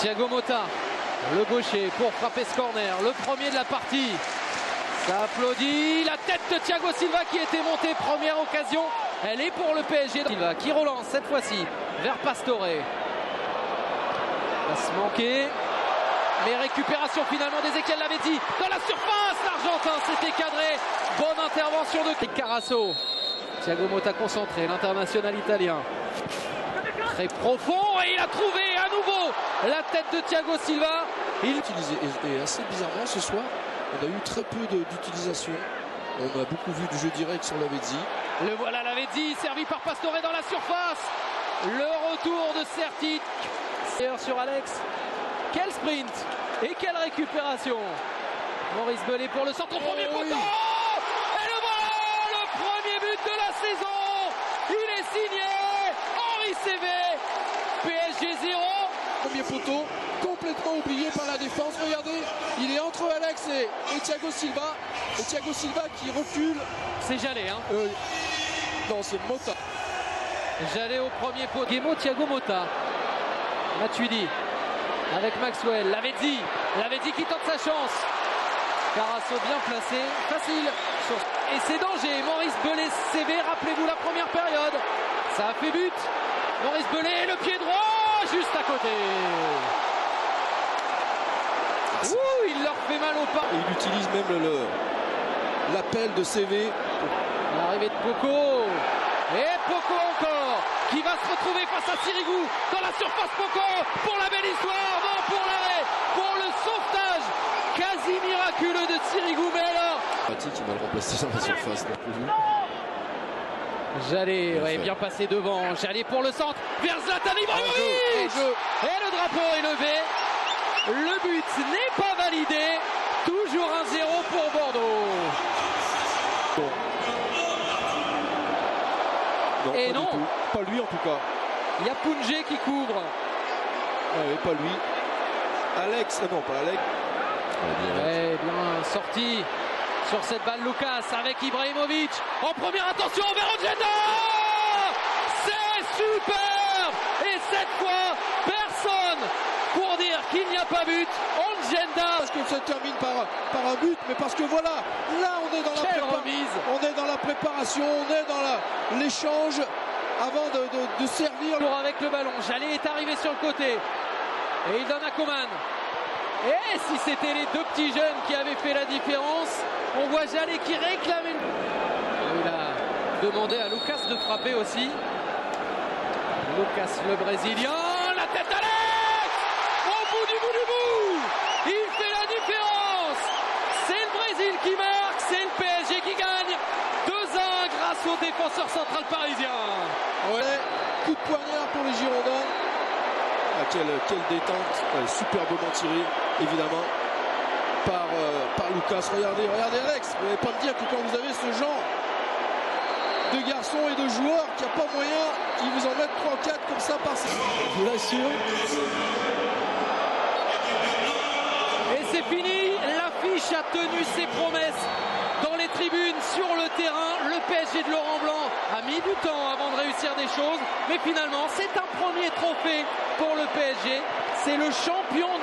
Thiago Motta, le gaucher pour frapper ce corner, le premier de la partie. Ça applaudit, la tête de Thiago Silva qui était montée, première occasion, elle est pour le PSG. Silva qui relance cette fois-ci vers Pastore. Va se manquer, mais récupération finalement d'Ezequiel Lavetti dans la surface, l'Argentin s'était cadré, bonne intervention de Carasso. Thiago Motta concentré, l'international italien. Très profond et il a trouvé à nouveau la tête de Thiago Silva. Il utilisé et, assez bizarrement ce soir, on a eu très peu d'utilisation. On a beaucoup vu du jeu direct sur Lavezzi. Le voilà Lavezzi, servi par Pastore dans la surface. Le retour de Certic sur Alex. Quel sprint et quelle récupération. Maurice Bellet pour le centre au premier oh, poteau. Et le voilà, le premier but de la saison. Il est signé Henri CV. 0. Premier poteau, complètement oublié par la défense. Regardez, il est entre Alex et, Thiago Silva. Et Thiago Silva qui recule. C'est Jalé, hein euh, Non, c'est Mota. Jalé au premier poteau. Guémo Thiago Mota. Matuidi avec Maxwell. Lavezzi. Lavezzi qui tente sa chance. Carasso bien placé. Facile. Et c'est danger. Maurice Belay CV. Rappelez-vous la première période. Ça a fait but. Maurice Belay, le pied droit, juste à côté. Ouh, il leur fait mal au pas. il utilise même l'appel de CV. L'arrivée de Poco. Et Poco encore, qui va se retrouver face à Sirigu dans la surface Poco pour la belle histoire, non pour l'arrêt, pour le sauvetage quasi miraculeux de Sirigu, mais alors... qui va le remplacer dans la surface, J'allais, ouais, bien passé devant. J'allais pour le centre vers Zlatan Ibrahimovic. Et le drapeau est levé. Le but n'est pas validé. Toujours un 0 pour Bordeaux. Et non. Pas lui en tout cas. Il y a Punje qui couvre. Ouais, pas lui. Alex, non pas Alex. Ouais, bien sorti sur cette balle Lucas avec Ibrahimovic. En première attention vers Ojeda C'est superbe Et cette fois, personne pour dire qu'il n'y a pas but. Ongenda Parce que ça termine par, par un but, mais parce que voilà, là on est dans la, on est dans la préparation, on est dans l'échange avant de, de, servir. Avec le ballon, Jallet est arrivé sur le côté. Et il donne à Coman. Et si c'était les deux petits jeunes qui avaient fait la différence, on voit Jallet qui réclame. Il a demandé à Lucas de frapper aussi. Lucas le Brésilien, la tête à l'air Au bout du bout du bout Il fait la différence C'est le Brésil qui marque, c'est le PSG qui gagne 2-1 grâce au défenseur central parisien. Ouais, coup de poignard pour les Girondins. Ah, quelle, quelle, détente, superbement tiré, évidemment par, euh, par Lucas. Regardez, regardez Alex. Vous n'allez pas me dire que quand vous avez ce genre de garçons et de joueurs, qu'il n'y a pas moyen qu'ils vous en mettent 3-4 comme ça par Je vous l'assure. Et c'est fini. L'affiche a tenu ses promesses dans les tribunes, sur le terrain. Le PSG de Laurent Blanc a mis du temps avant de réussir des choses. Mais finalement, c'est un premier trophée pour le PSG. C'est le champion.